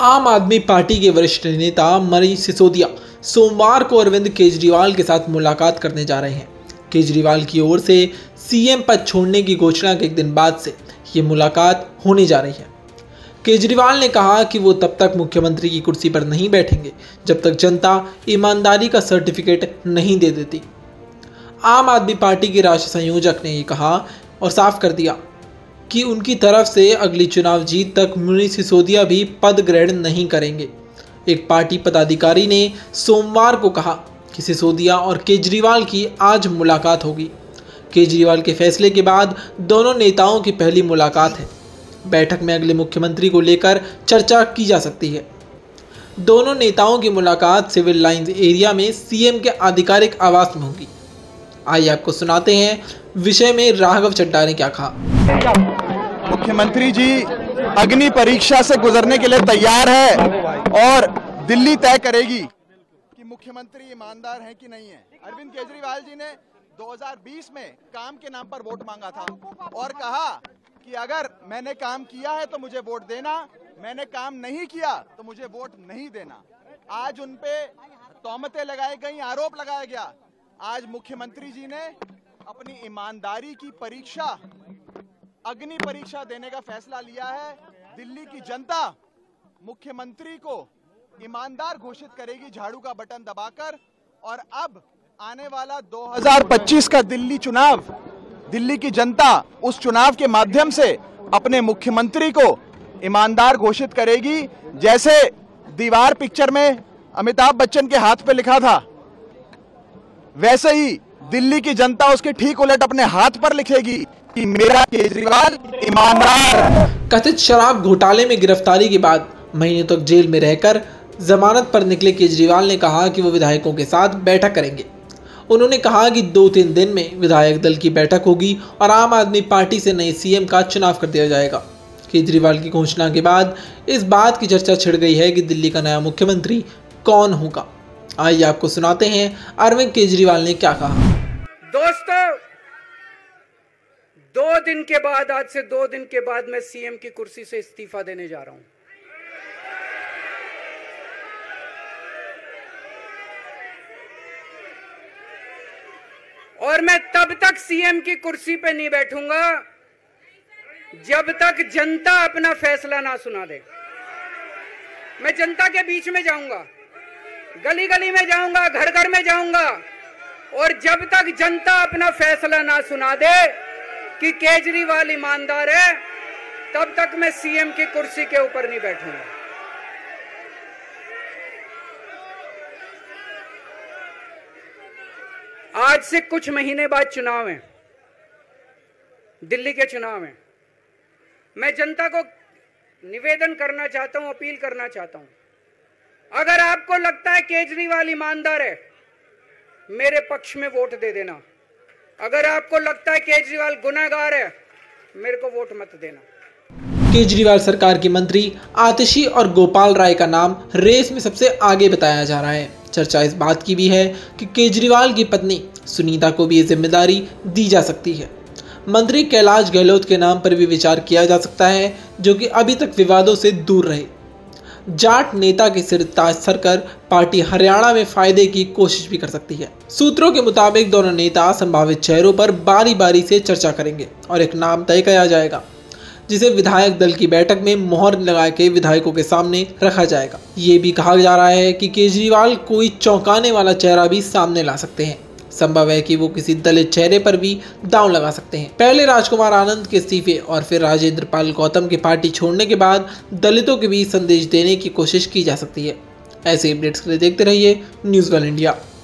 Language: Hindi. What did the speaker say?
आम आदमी पार्टी के वरिष्ठ नेता मनीष सिसोदिया सोमवार को अरविंद केजरीवाल के साथ मुलाकात करने जा रहे हैं। केजरीवाल की ओर से सीएम पद छोड़ने की घोषणा के एक दिन बाद से ये मुलाकात होने जा रही है। केजरीवाल ने कहा कि वो तब तक मुख्यमंत्री की कुर्सी पर नहीं बैठेंगे, जब तक जनता ईमानदारी का सर्टिफिकेट नहीं दे देती। आम आदमी पार्टी के राष्ट्रीय संयोजक ने ये कहा और साफ़ कर दिया कि उनकी तरफ़ से अगली चुनाव जीत तक मुनीष सिसोदिया भी पद ग्रहण नहीं करेंगे। एक पार्टी पदाधिकारी ने सोमवार को कहा कि सिसोदिया और केजरीवाल की आज मुलाकात होगी। केजरीवाल के फैसले के बाद दोनों नेताओं की पहली मुलाकात है। बैठक में अगले मुख्यमंत्री को लेकर चर्चा की जा सकती है। दोनों नेताओं की मुलाकात सिविल लाइंस एरिया में सीएम के आधिकारिक आवास में होगी। आइए आपको सुनाते हैं विषय में राघव चड्डा ने क्या कहा। मुख्यमंत्री जी, अग्नि परीक्षा से गुजरने के लिए तैयार है और दिल्ली तय करेगी कि मुख्यमंत्री ईमानदार हैं कि नहीं है। अरविंद केजरीवाल जी ने 2020 में काम के नाम पर वोट मांगा था और कहा कि अगर मैंने काम किया है तो मुझे वोट देना, मैंने काम नहीं किया तो मुझे वोट नहीं देना। आज उनपे तोमतें लगाई गई, आरोप लगाया गया। आज मुख्यमंत्री जी ने अपनी ईमानदारी की परीक्षा अग्नि परीक्षा देने का फैसला लिया है। दिल्ली की जनता मुख्यमंत्री को ईमानदार घोषित करेगी झाड़ू का बटन दबाकर। और अब आने वाला 2025 का दिल्ली चुनाव, दिल्ली की जनता उस चुनाव के माध्यम से अपने मुख्यमंत्री को ईमानदार घोषित करेगी। जैसे दीवार पिक्चर में अमिताभ बच्चन के हाथ पे लिखा था, वैसे ही दिल्ली की जनता उसके ठीक उलट अपने हाथ पर लिखेगी। कि मेरा केजरीवाल ईमानदार कथित शराब घोटाले में गिरफ्तारी के बाद महीने तक जेल में रहकर जमानत पर निकले केजरीवाल ने कहा कि वो विधायकों के साथ बैठक करेंगे। उन्होंने कहा कि दो तीन दिन में विधायक दल की बैठक होगी और आम आदमी पार्टी से नए सीएम का चुनाव कर दिया जाएगा। केजरीवाल की घोषणा के बाद इस बात की चर्चा छिड़ गई है कि दिल्ली का नया मुख्यमंत्री कौन होगा। आइए आपको सुनाते हैं अरविंद केजरीवाल ने क्या कहा दोस्तों दो दिन के बाद, आज से दो दिन के बाद मैं सीएम की कुर्सी से इस्तीफा देने जा रहा हूँ। और मैं तब तक सीएम की कुर्सी पे नहीं बैठूँगा, जब तक जनता अपना फैसला ना सुना दे। मैं जनता के बीच में जाऊँगा गली गली में जाऊँगा घर घर में जाऊँगा, और जब तक जनता अपना फैसला ना सुना दे कि केजरीवाल ईमानदार है, तब तक मैं सीएम की कुर्सी के ऊपर नहीं बैठूँगा। आज से कुछ महीने बाद चुनाव है, दिल्ली के चुनाव है। मैं जनता को निवेदन करना चाहता हूँ, अपील करना चाहता हूँ। अगर आपको लगता है केजरीवाल ईमानदार है, मेरे पक्ष में वोट दे देना। अगर आपको लगता है केजरीवाल गुनागार है, मेरे को वोट मत देना। केजरीवाल सरकार के मंत्री आतिशी और गोपाल राय का नाम रेस में सबसे आगे बताया जा रहा है। चर्चा इस बात की भी है कि केजरीवाल की पत्नी सुनीता को भी ये ज़िम्मेदारी दी जा सकती है। मंत्री कैलाश गहलोत के नाम पर भी विचार किया जा सकता है, जो कि अभी तक विवादों से दूर रहे। जाट नेता के सिर ताज सरकर पार्टी हरियाणा में फ़ायदे की कोशिश भी कर सकती है। सूत्रों के मुताबिक दोनों नेता संभावित चेहरों पर बारी बारी से चर्चा करेंगे और एक नाम तय किया जाएगा, जिसे विधायक दल की बैठक में मोहर लगा के विधायकों के सामने रखा जाएगा। ये भी कहा जा रहा है कि केजरीवाल कोई चौंकाने वाला चेहरा भी सामने ला सकते हैं। संभव है कि वो किसी दलित चेहरे पर भी दाव लगा सकते हैं। पहले राजकुमार आनंद के इस्तीफे और फिर राजेंद्र पाल गौतम की पार्टी छोड़ने के बाद दलितों के बीच संदेश देने की कोशिश की जा सकती है। ऐसे अपडेट्स के लिए देखते रहिए न्यूज़ वन इंडिया।